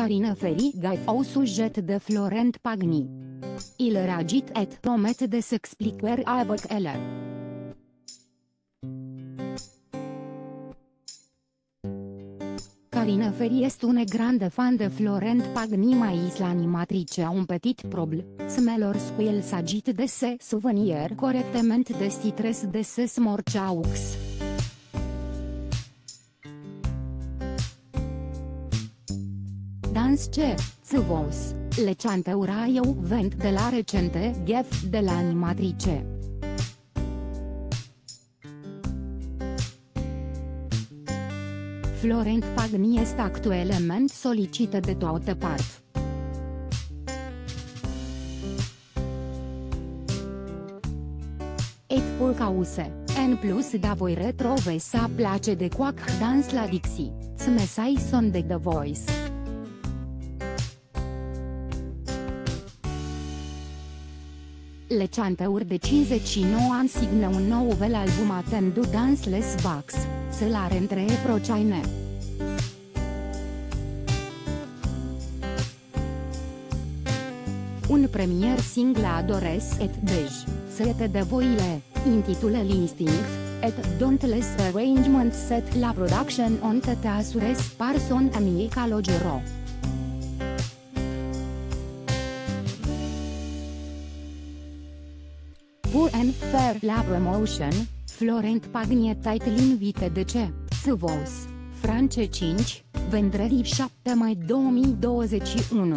Carine Feriga au sujet de Florent Pagny. Il reagit et promet de s'expliquer avec elle. Carina Ferry este un grande fan de Florent Pagny mais l'animatrice a un petit problème, smelor il s'agit de se souvenir correctement de titres de ses morceaux. Dans ce, Țuvos, le chanteura eu vent de la recente Gef de la animatrice. Florent Pagny este actualment solicită de toată part. Et pour cause, en plus da voi retrove sa place de quac dans la dixie, smesai son de The Voice. Le chanteur de 59 ani signă un nou vel album atendu Dance Les Bucks se la rentre prochaine. Un premier single Adores et Dej, sete de voile, intitulă Instinct, et Don't Les Arrangements set la production on te asures par son ami Calogero. Pour en faire la promotion, Florent Pagny title invite de ce, Suvos, France 5, vendredi 7 mai 2021.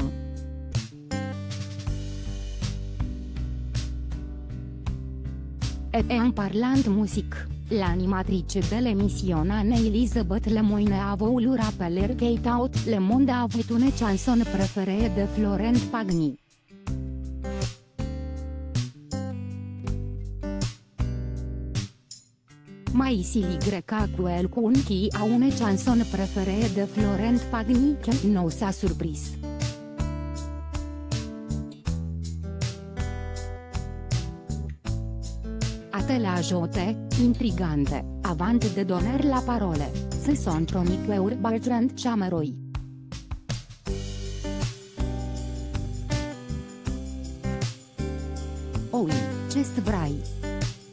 Et en parlant music, l'animatrice de l'émission Anne Elizabeth Lemoine a voulu rappeler Kate Out Le Monde a avut une chanson préférée de Florent Pagny. Mai Greca cu el cu un chi a une chanson preferee de Florent Pagny ce nou s-a surprins. Atele ajote, intrigante, avant de doner la parole, se son troniqueur Bertrand Chameroi. Oi, ce vrai?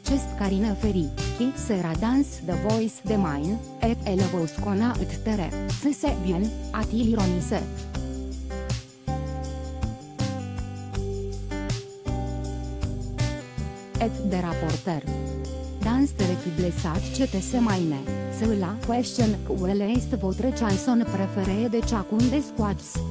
Cest Carina Feri, qui sera dans The Voice de Mine, et elle vos cona et tere, se se bien, a-t-il ironisé. Et de raporter. Dans de recublesat ce te se maine, se la question cu ele este votre chanson preferée de chacun de squads.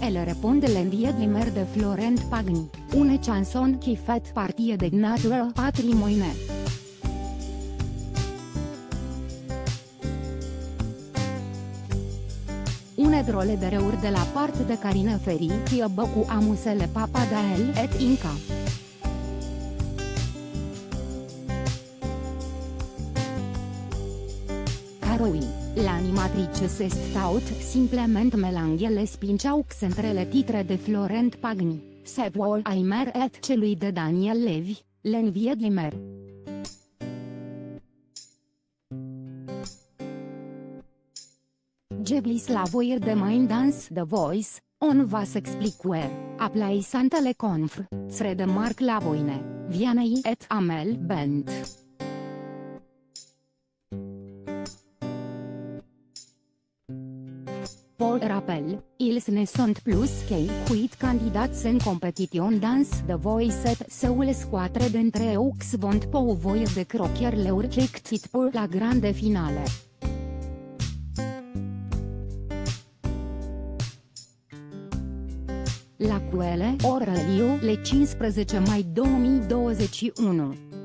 Elle répond l'envie mer de Florent Pagny, une chanson qui fait partie de notre patrimoine. Une drôle de reur de la part de Carina Ferry qui a beaucoup amusé le papa d'elle et Inca. Caroui L'animatrice se staut simplement melanghele spinceau xentrele titre de Florent Pagny, Se vol aimer et celui de Daniel Levi, L'envie mer. Jeblis la voie de main dance The Voice, on va s'expliquer, aplaisantele confr, sre de Marc Lavoine, Vianei et Amel Bent. Rappel, ils ne sont plus que 8 candidats en competition dans The Voice et seuls 4 d'entre eux vont pouvoir décrocher leur ticket pour la grande finale. La quelle aura lieu le 15 mai 2021.